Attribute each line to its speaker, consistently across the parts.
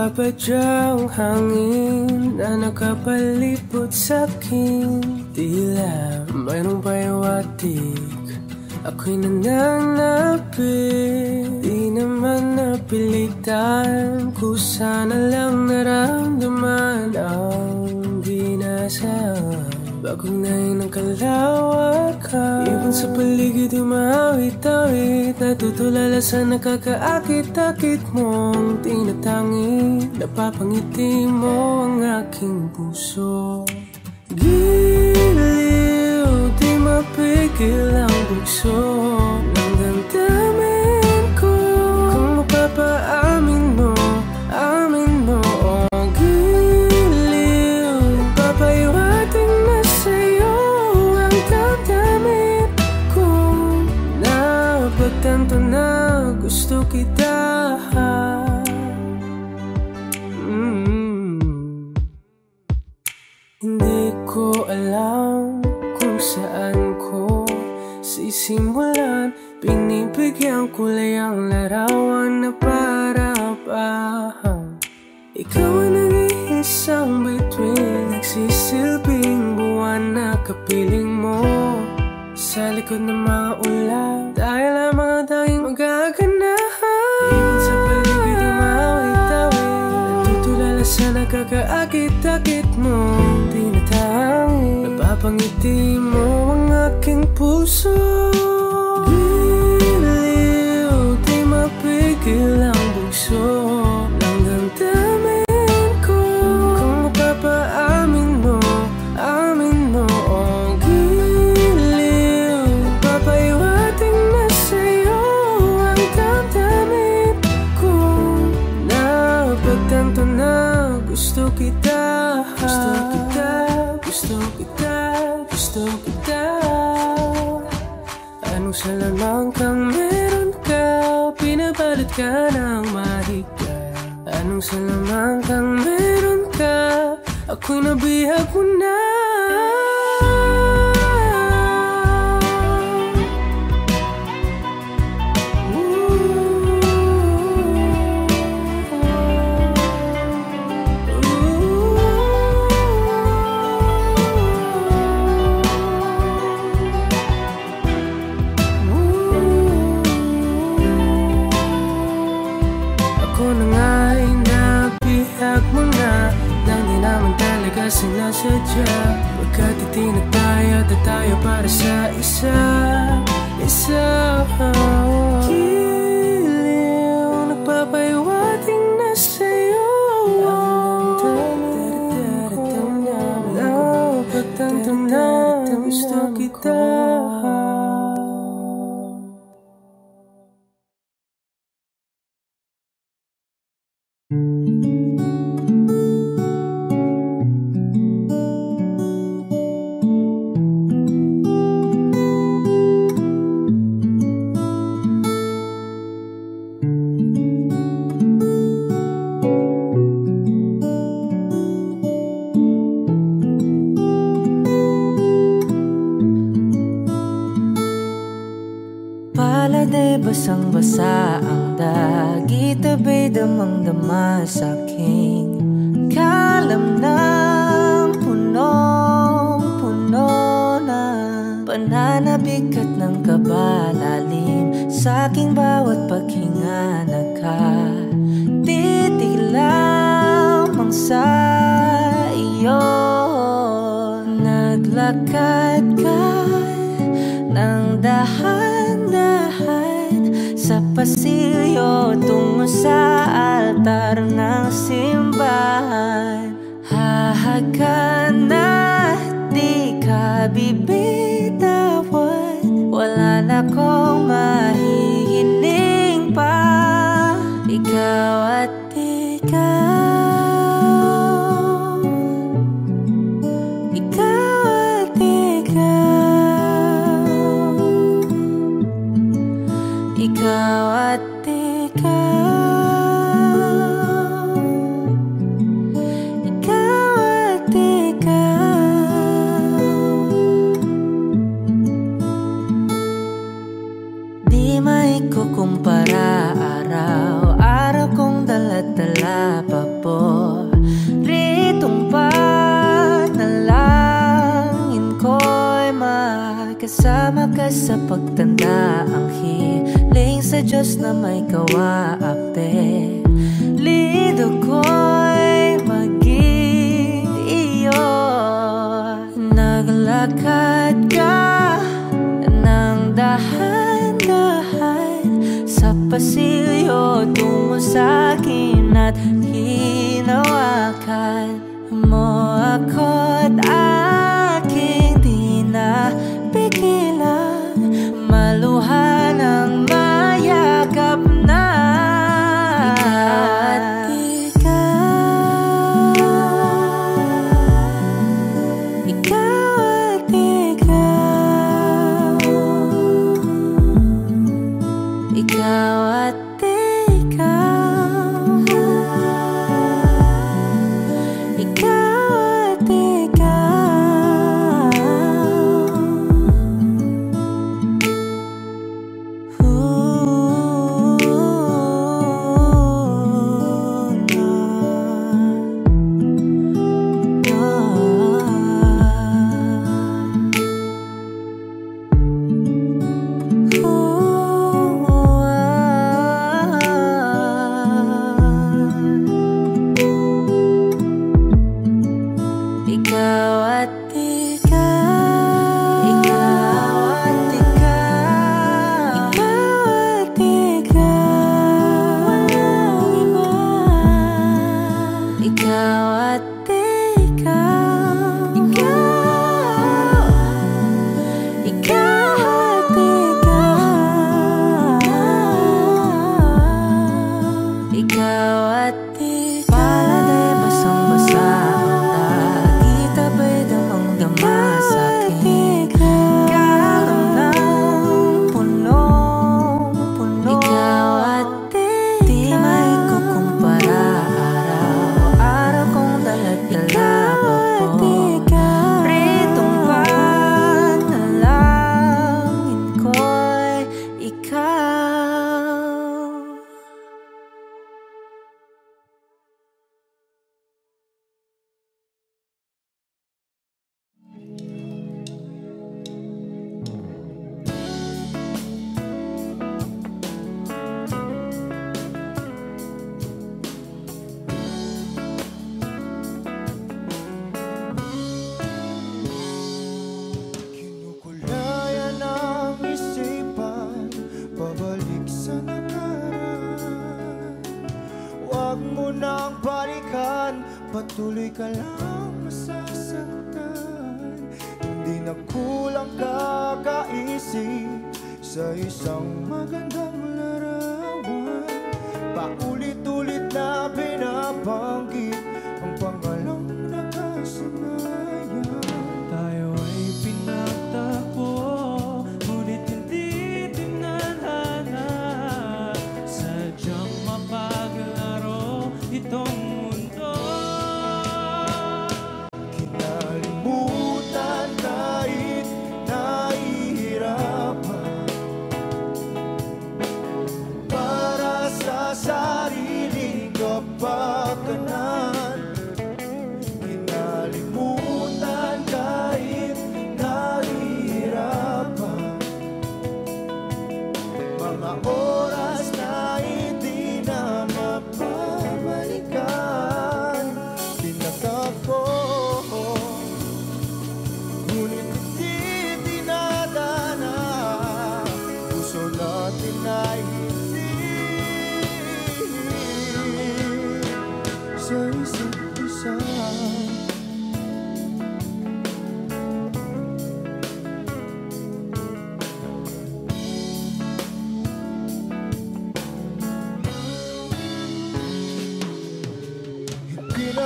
Speaker 1: Napapadyang hangin na nakapalipot sa'kin. Tila mayroong payawatik Ako'y nananapin Di naman napilitan Ko sana lang naramdaman Ang dinasaan Bagong nahin ng kalawakan Ibon sa paligid umawit-awit Natutulala sa nakakaakit-akit mong tinatangi Napapangiti mo ang aking puso. Giliw, di mapigil ang bukso naman talaga sinasadya Pagkat itinagtaya na tayo para sa isa Isa Giliw Nagpapayuwating na sa'yo Tanto na Gusto kita
Speaker 2: sa pagtanda Ang hiling sa Diyos na may kawaape Lido ko'y maging iyo Naglakad ka ng dahan-dahan Sa pasilyo tungo sa'kin at hinawakan mo ako.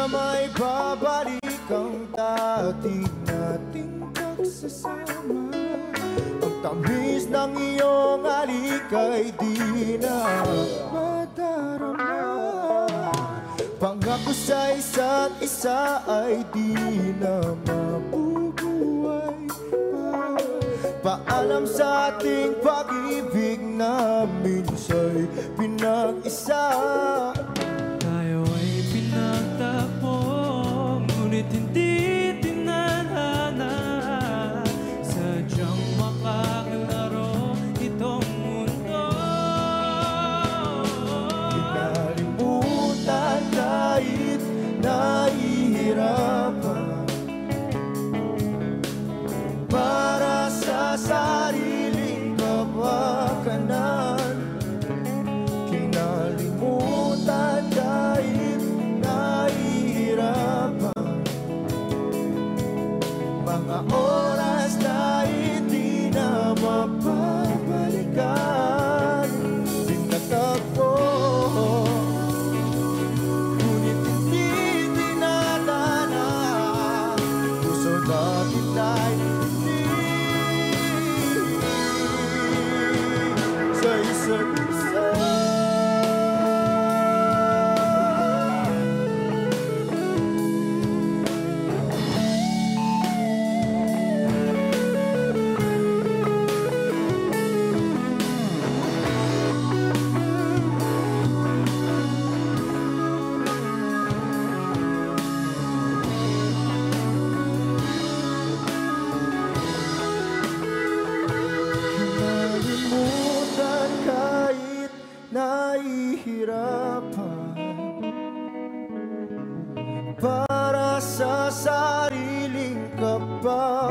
Speaker 2: na may
Speaker 3: babalik ang dating nating pagsasama. Ang tamis ng iyong alik ay di na madarama. Pangako sa isa't isa ay di na mabubuhay pa. Paalam sa ating pag-ibig na minsa'y pinag-isa.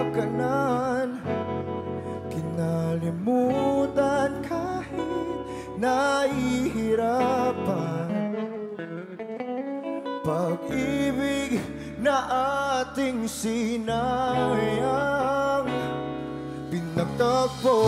Speaker 3: pagkanan Kinalimutan kahit nahihirapan. Pag-ibig na ating sinayang. Pinagtagpo
Speaker 4: Pinagtagpo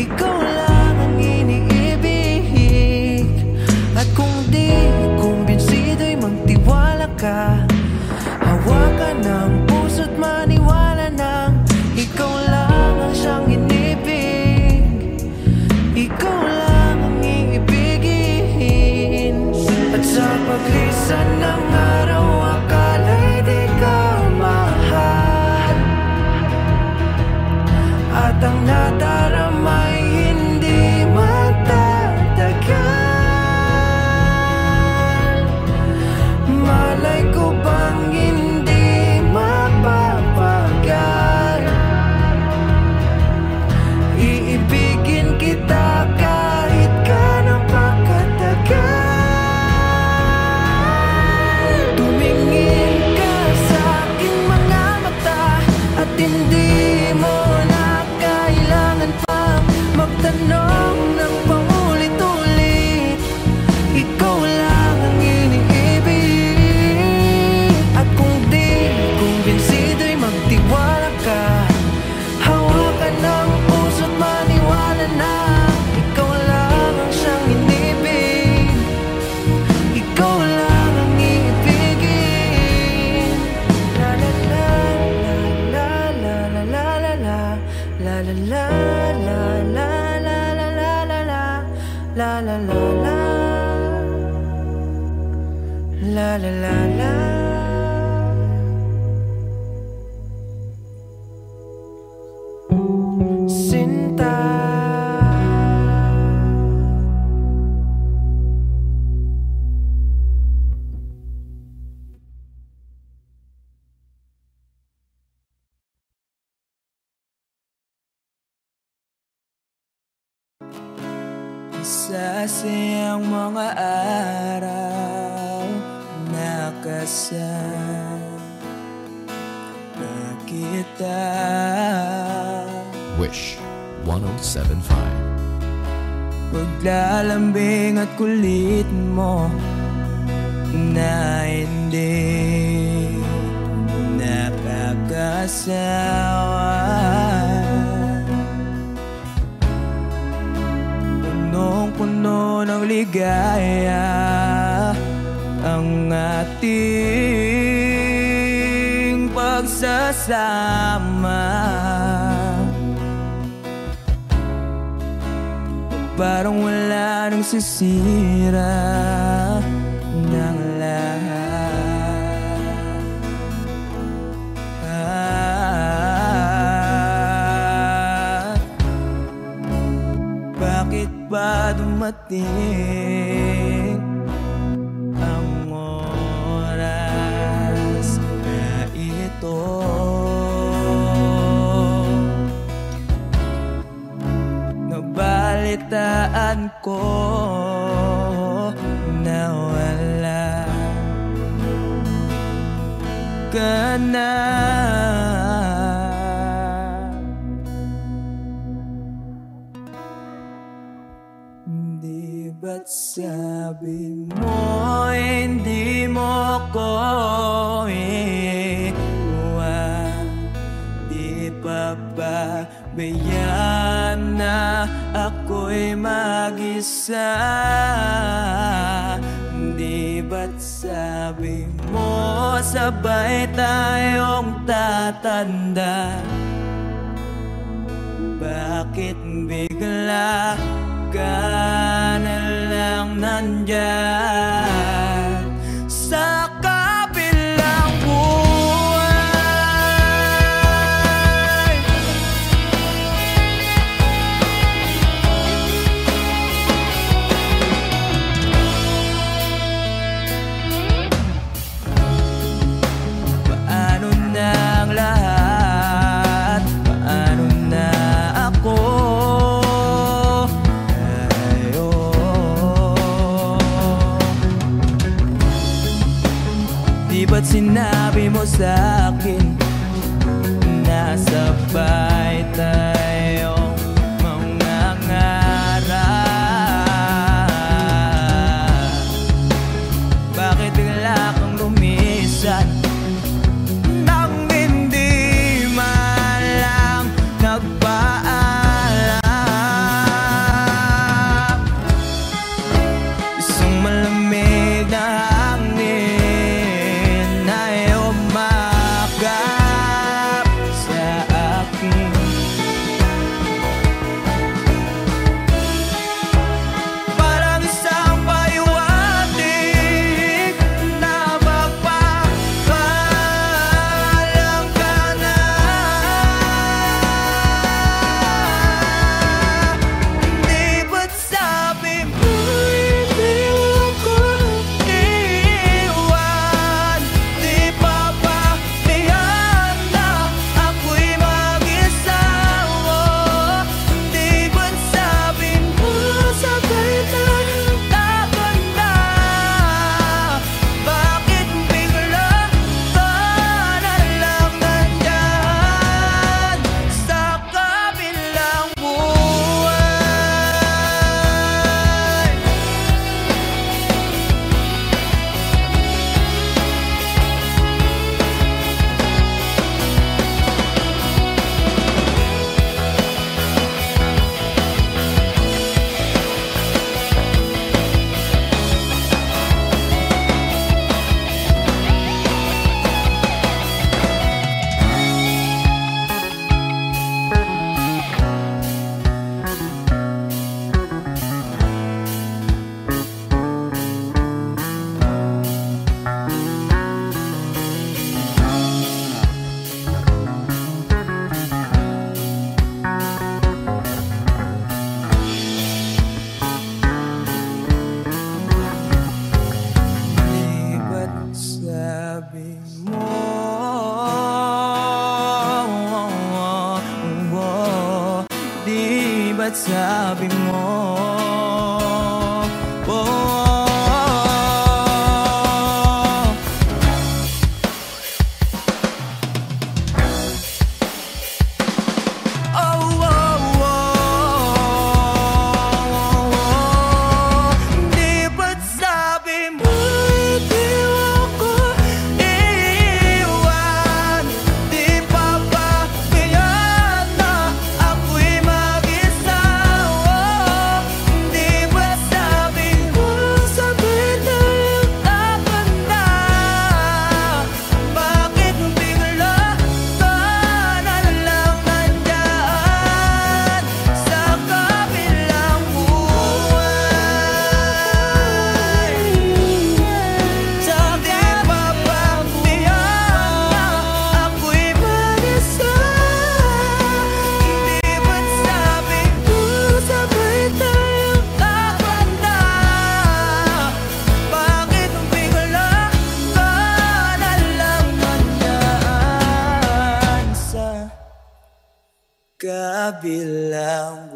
Speaker 4: Ikaw lang ang iniibig. At kung di kumbinsido'y magtiwala ka. mga araw
Speaker 5: nakasama kita.
Speaker 6: Wish 107.5
Speaker 5: Paglalambing at kulit mo na hindi napakasawa maligaya ang ating pagsasama. Parang wala nang sisira. ating ang oras na ito. Nabalitaan ko na wala ka. Bayaan na ako'y mag-isa. Di ba't sabi mo sabay tayong tatanda? Bakit bigla ka na nandyan? sa'kin. Nasa bahay.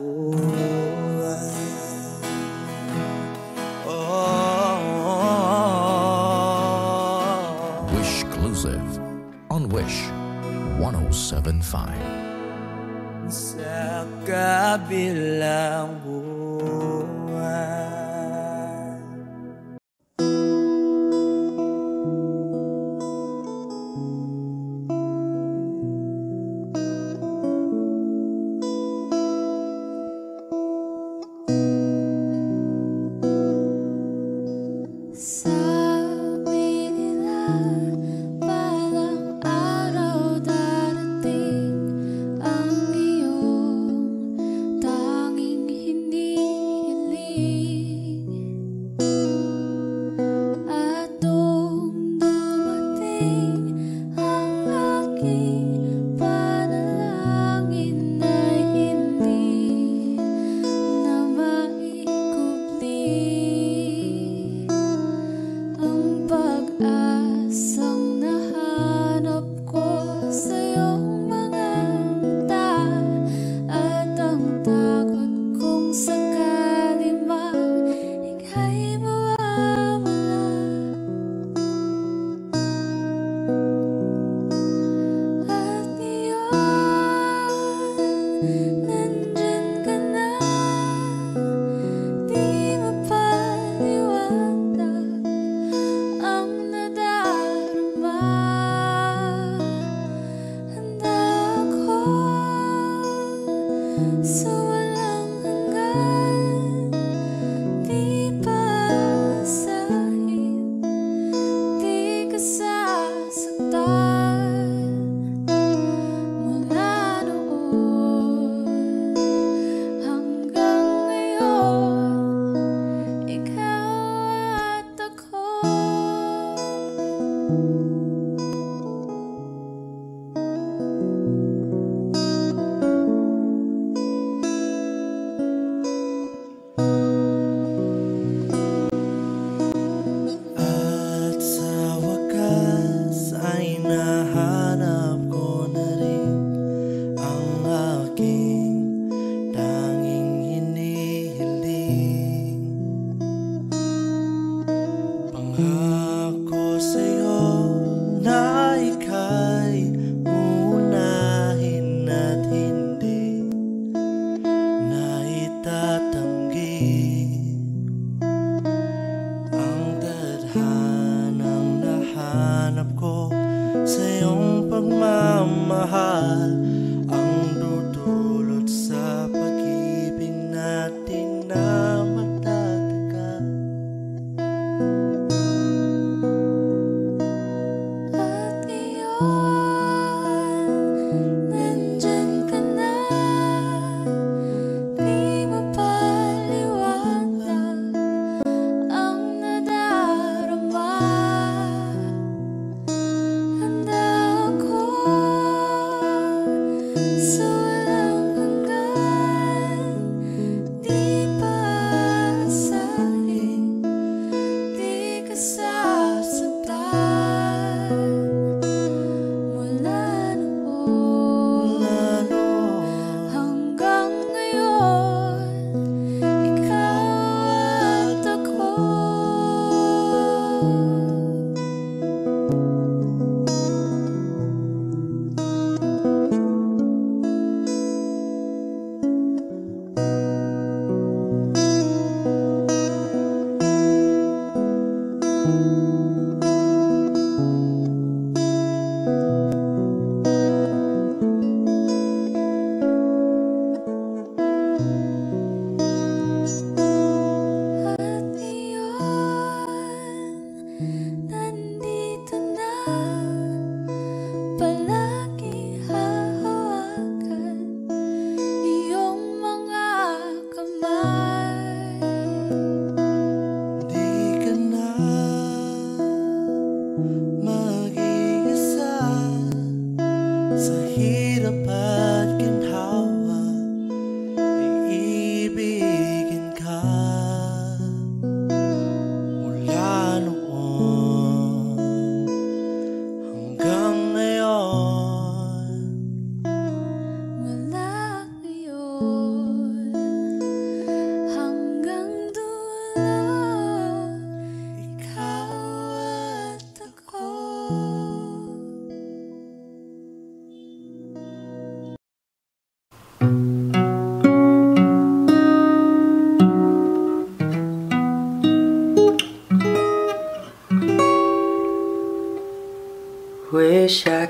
Speaker 5: alright. Oh.
Speaker 7: On Wish 1075.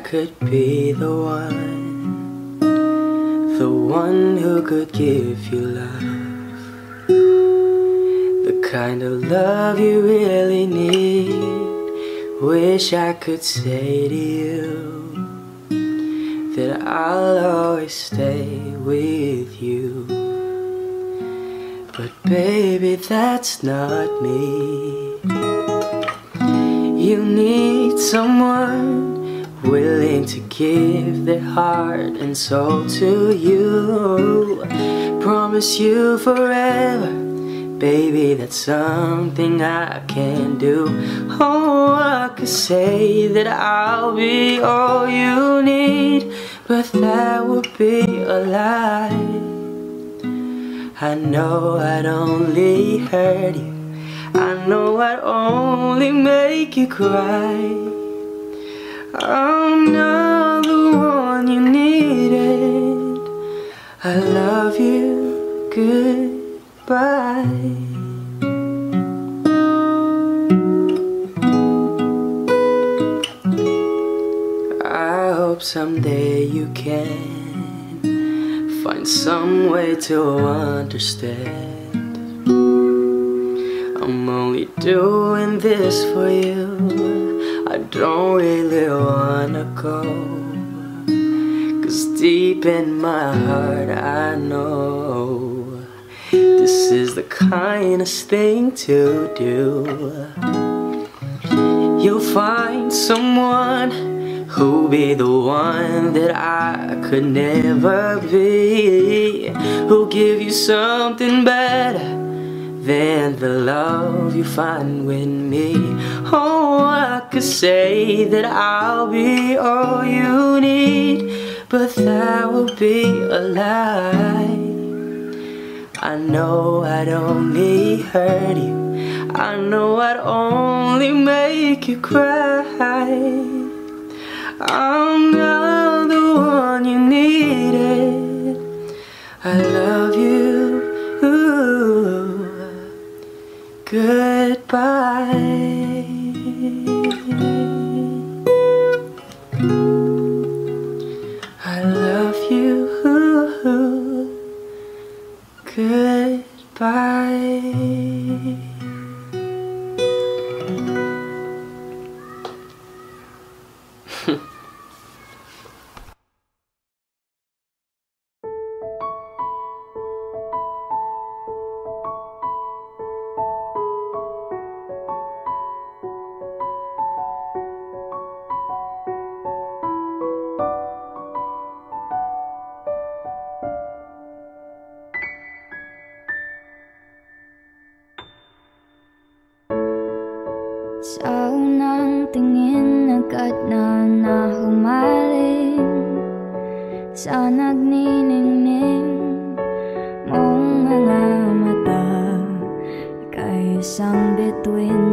Speaker 1: Could be the one, the one who could give you love, the kind of love you really need. Wish I could say to you that I'll always stay with you. But baby, that's not me. You need someone give their heart and soul to you. Promise you forever, baby, that's something I can do. Oh, I could say that I'll be all you need, but that would be a lie. I know I'd only hurt you. I know I'd only make you cry. Goodbye. I hope someday you can find some way to understand. I'm only doing this for you. I don't really wanna go. Cause deep in my heart, I know this is the kindest thing to do. You'll find someone who'll be the one that I could never be. Who'll give you something better than the love you find with me. Oh, I could say that I'll be all you need, but that would be a lie. I know I'd only hurt you. I know I'd only make you cry. I'm not the one you needed. I love you. Ooh. Goodbye.
Speaker 7: Bye. sang between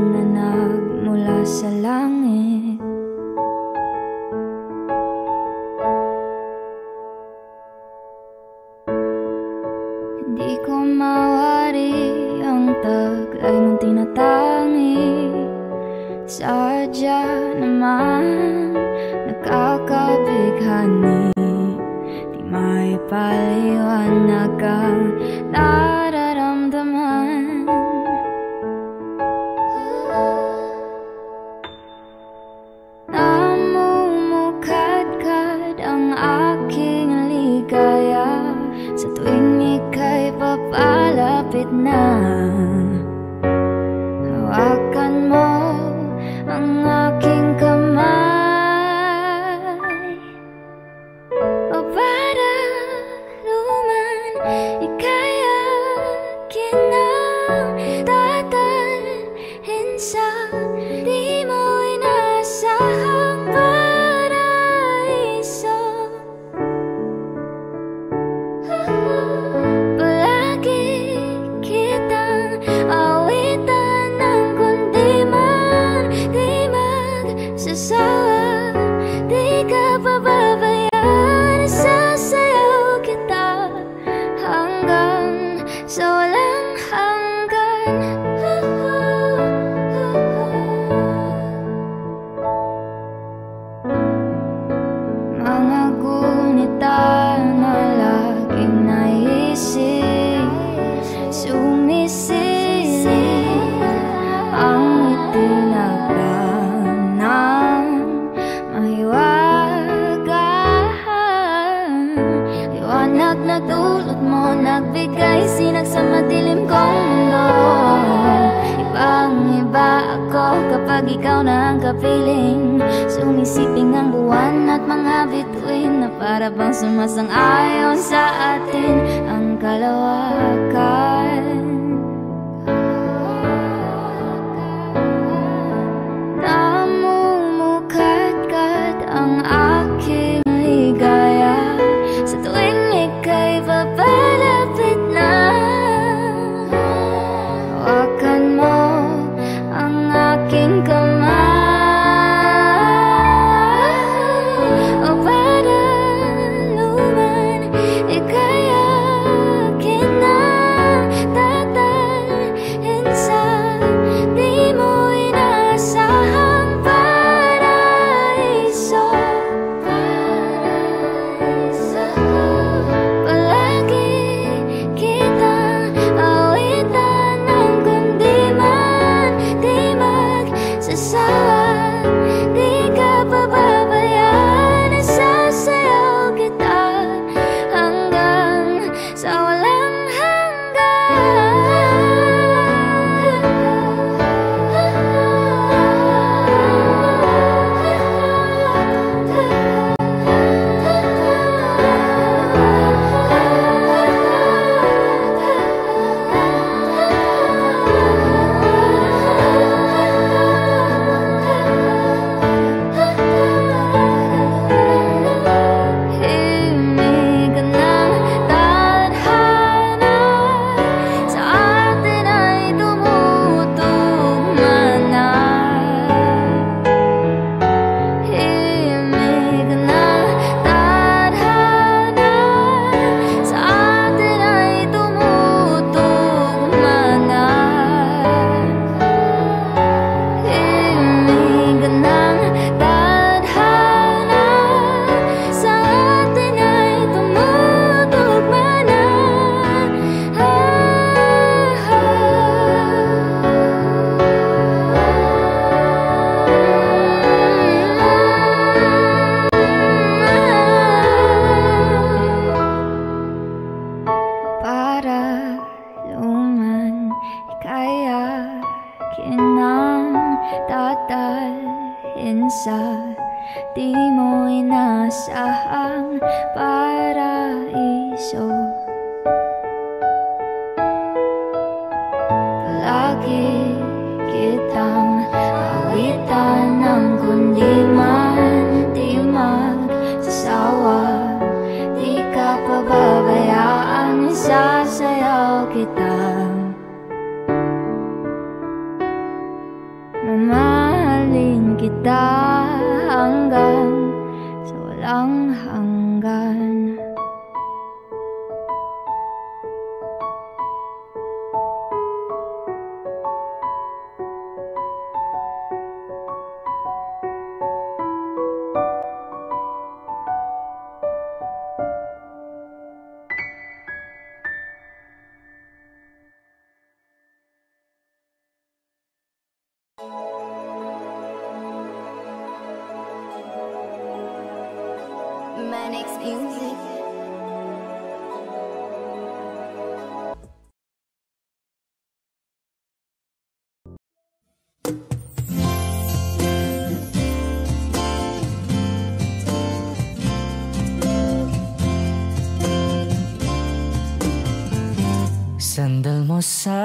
Speaker 7: sa atin ang kalawakan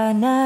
Speaker 7: sana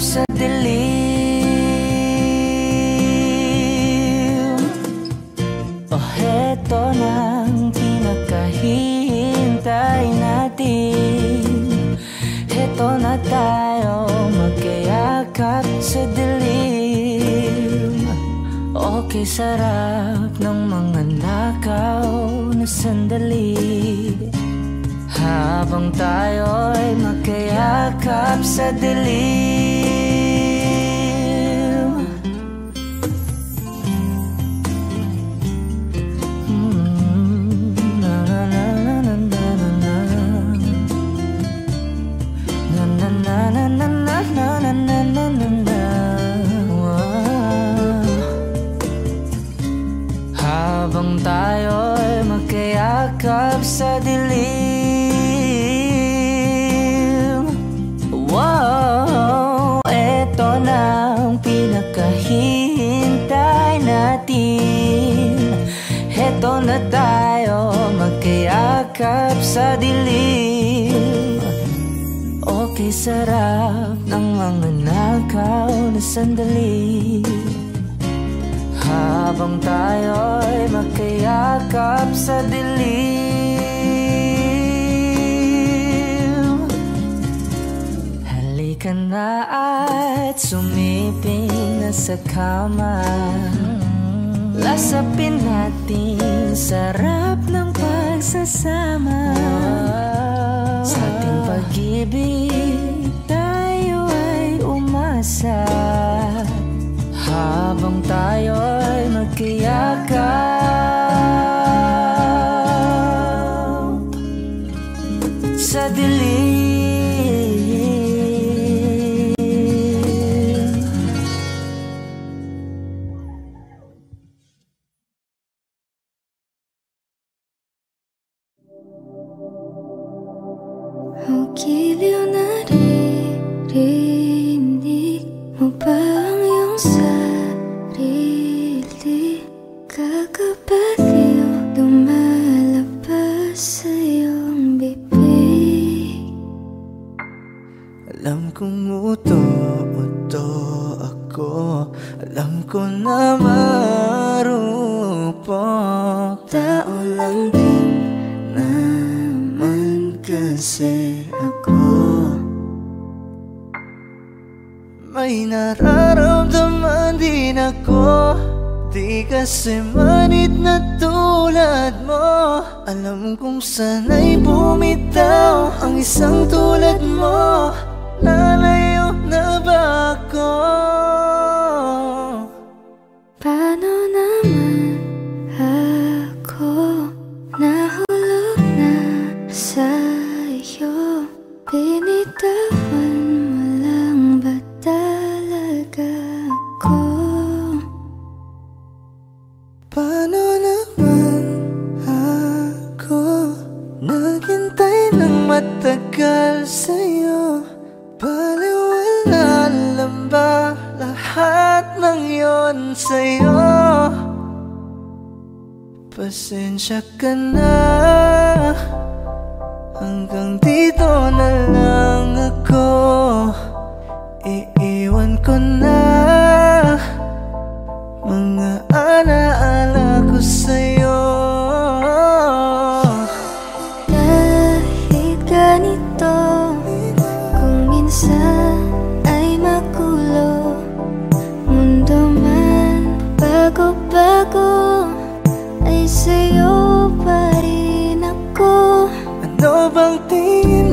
Speaker 7: sa dilim O heto ng pinakahihintay natin. Heto na
Speaker 2: tayo magkayakap sa dilim. Okay sarap ng mga nakaw na sandali. Habang tayo'y magkayakap sa dilim. sarap ng mga nakaw na sandali. Habang tayo'y magkayakap sa dilim. Halika na at sumiping na sa kama. Lasapin natin sarap ng pagsasama. Sa ating pag-ibig isa. Habang tayo'y magkiyakap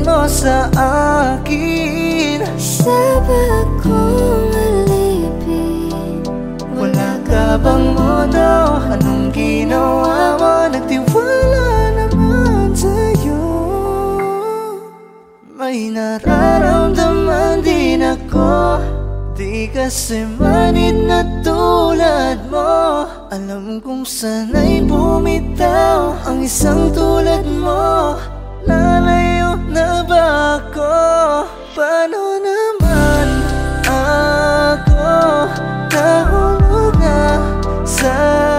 Speaker 8: mo sa akin Sa ba akong alipin?
Speaker 9: Wala ka bang mundo? Anong ginawa mo? Nagtiwala naman sa'yo May nararamdaman din ako Di kasi manit na tulad mo Alam kong sana'y bumitaw Ang isang tulad mo Lalay na ba ako? Paano naman ako? Nahulog na
Speaker 8: sa'yo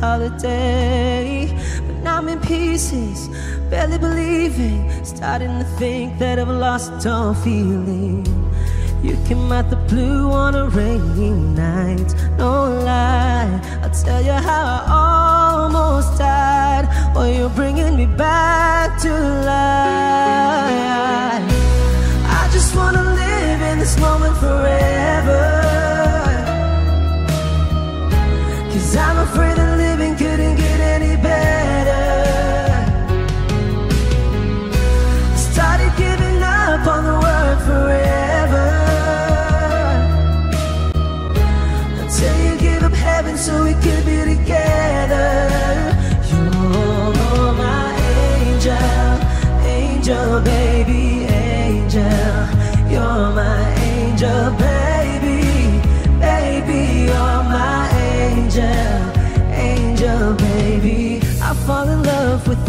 Speaker 5: holiday But now I'm in pieces, barely believing Starting to think that I've lost all feeling. You came out the blue on a rainy night No lie, I'll tell you how I almost died. While you're bringing me back to life. I just wanna live in this moment forever. Cause I'm afraid that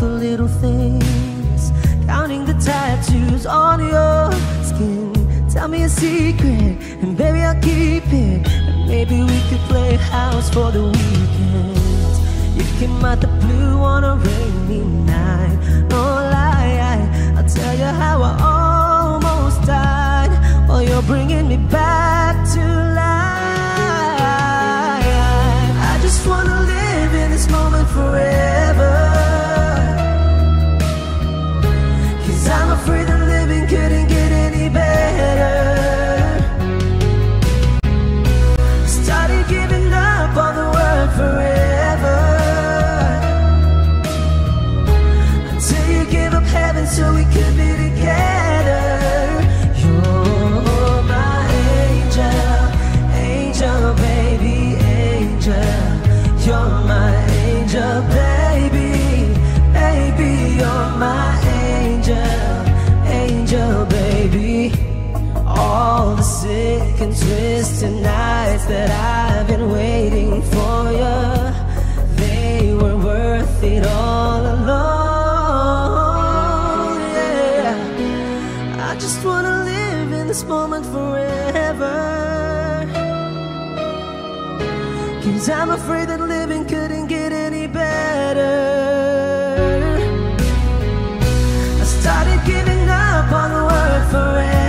Speaker 5: the little things Counting the tattoos on your skin. Tell me a secret and baby I'll keep it. And maybe we could play house for the weekend. You came out the blue on a rainy night. No lie, I'll tell you how I almost died. While you're bringing me back to forever Cause I'm afraid that living freedom twisted nights that I've been waiting for you, they were worth it all alone. Yeah. I just wanna live in this moment forever. Cause I'm afraid that living couldn't get any better. I started giving up on the word forever.